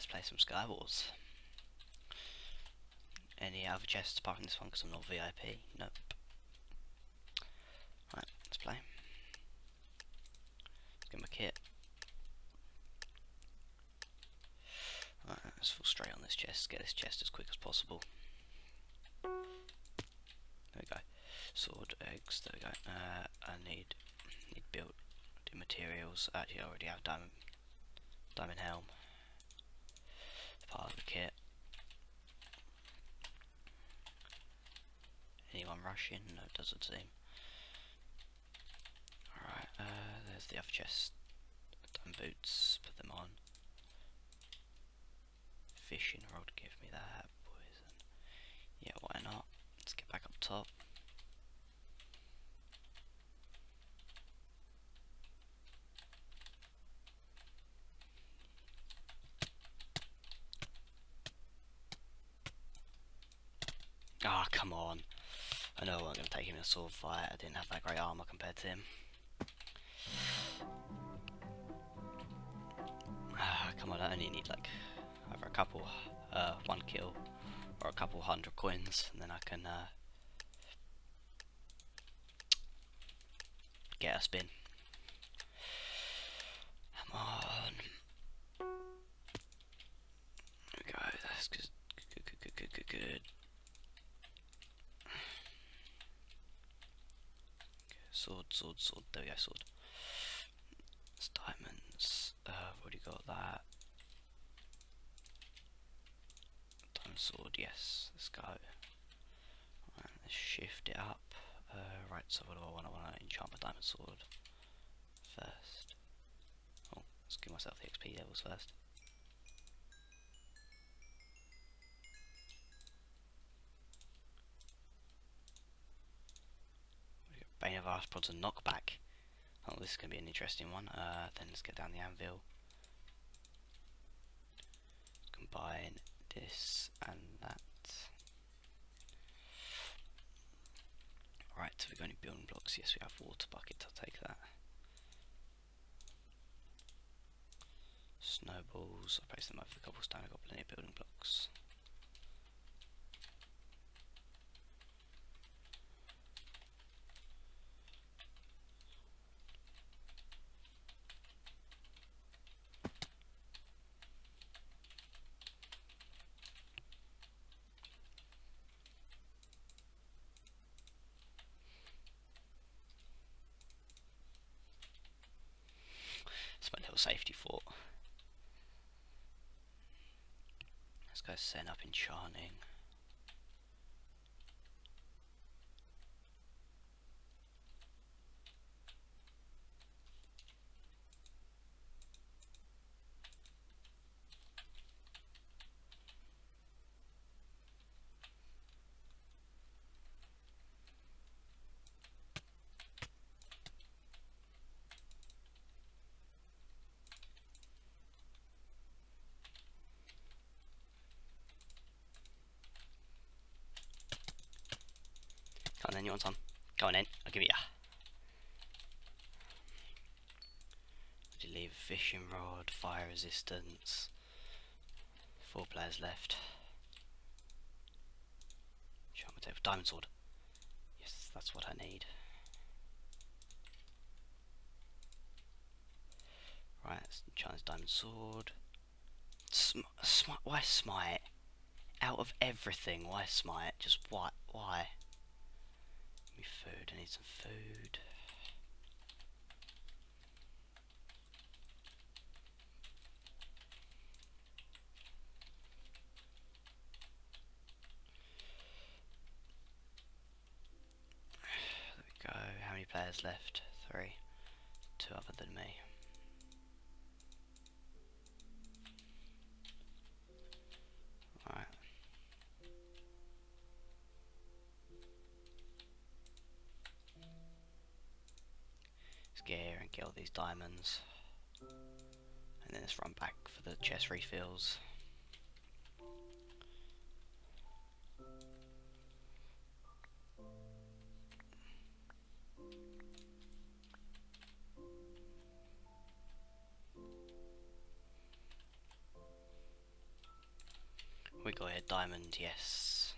let's play some Skywars. Any other chests apart from this one because I'm not VIP? Nope. Right, let's play. Let's get my kit. Right, let's fall straight on this chest, get this chest as quick as possible. There we go. Sword, eggs, there we go. Uh, I need, need build, materials. Actually, I already have diamond, diamond helm. Part of the kit. Anyone rushing? No, it doesn't seem. Alright, uh, there's the other chest. Done boots, put them on. Fishing rod, give me that. Poison. Yeah, why not? Let's get back up top. Ah, oh, come on. I know I wasn't going to take him in a sword fight. I didn't have that great armor compared to him. Ah, come on, I only need like over a couple, uh, one kill or a couple hundred coins, and then I can uh, get a spin. Come on. There we go, that's good, good, good, good, good, good, good. Sword, sword, sword. There we go, sword. It's diamonds. Uh, I've already got that. Diamond sword, yes. Let's go. Let's shift it up. Uh, right, so what do I want? I want to enchant my diamond sword first. Oh, let's give myself the XP levels first. Bane of Arthropods and Knockback. Oh, this is going to be an interesting one. Uh, then let's get down the anvil. Combine this and that. Right, so we got any building blocks? Yes, we have water bucket. I'll take that. Snowballs. I'll place them over the cobblestone. I've got plenty of building blocks. It's my little safety fort. Let's go set up enchanting. Come on then, you want some? Go on in, I'll give it ya. Did leave fishing rod, fire resistance. Four players left. Show my table. Diamond sword. Yes, that's what I need. Right, this diamond sword. Sm sm why smite? Out of everything, why smite? Just why? Why? Food, I need some food. There we go. How many players left? Three. Two other than me. These diamonds. And then let's run back for the chest refills. We got a Diamond, yes.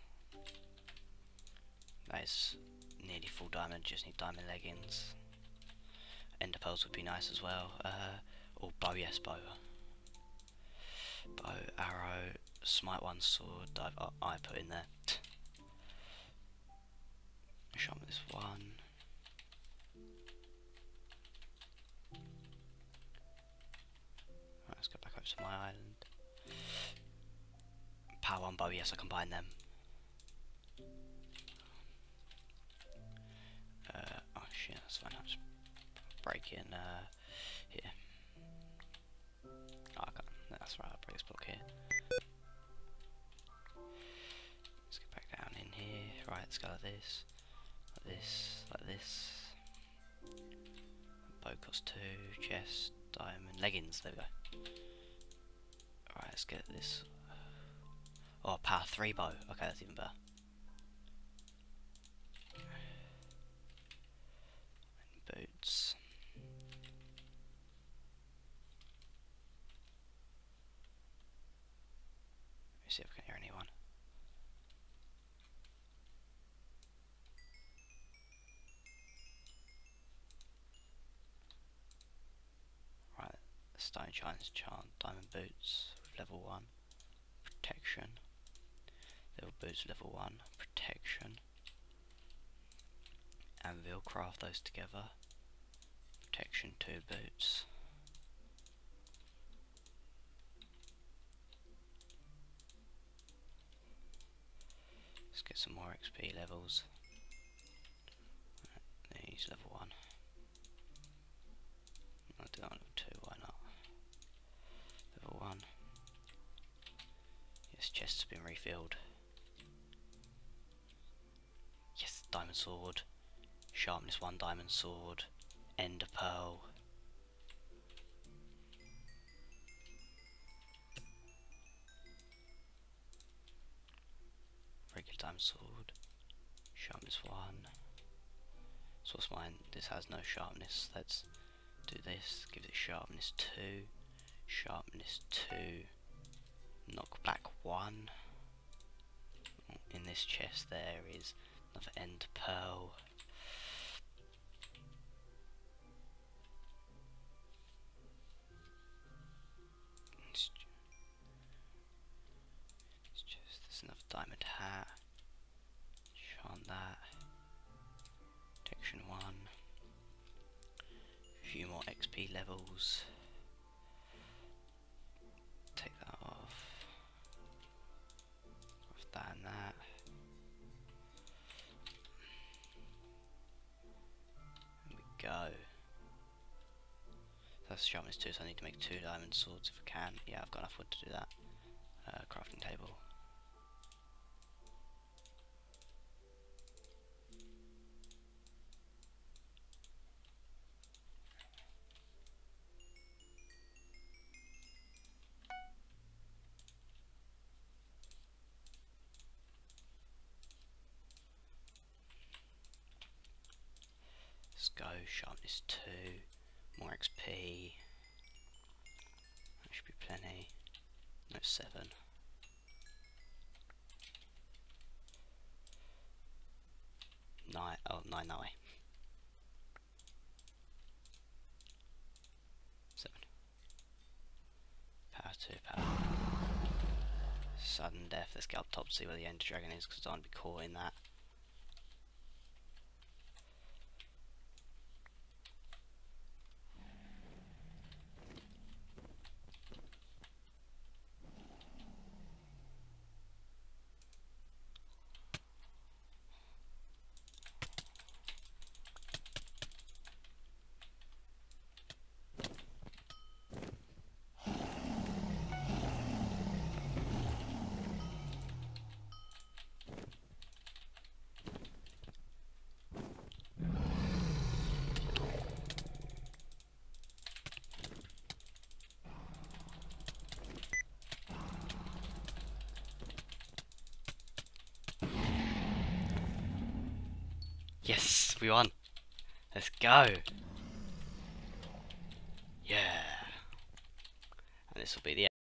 That is nearly full diamond, just need diamond leggings. Ender pearls would be nice as well. Uh, or bow, yes, bow. Bow, arrow, smite one, sword, dive, oh, I put in there. Show me this one. Right, let's go back over to my island. Power one bow, yes, I combine them. Break in uh, here. Oh, I can't. That's right. I'll break this block here. Let's get back down in here. Right, let's go like this, like this, like this. Bow cost two. Chest, diamond, leggings. There we go. Alright, let's get this. Oh, power three bow. Okay, that's even better. Stone Shines Chant, Diamond Boots, level 1, Protection. Level Boots, level 1, Protection. Anvil, craft those together. Protection 2 boots. Let's get some more XP levels. These level 1. I'll do that on level 2, why not? Level 1. Yes, chest has been refilled. Yes, diamond sword. Sharpness 1 diamond sword. Ender pearl. Regular diamond sword. Sharpness 1. Source mine, this has no sharpness. Let's do this. Give it sharpness 2. Sharpness 2. Knock back 1. In this chest there is another end pearl. It's just there's another diamond hat. Chant that. Protection one. A few more XP levels. Go. That's sharpness 2, so I need to make two diamond swords if I can. Yeah, I've got enough wood to do that. Uh, crafting table. Let's go, sharpness 2, more XP. That should be plenty. No, 7. Nine, oh, nine that way. Seven. Power 2, power. Sudden death. Let's get up top to see where the Ender Dragon is because I don't want to be caught in that. Won. Let's go. Yeah. And this will be the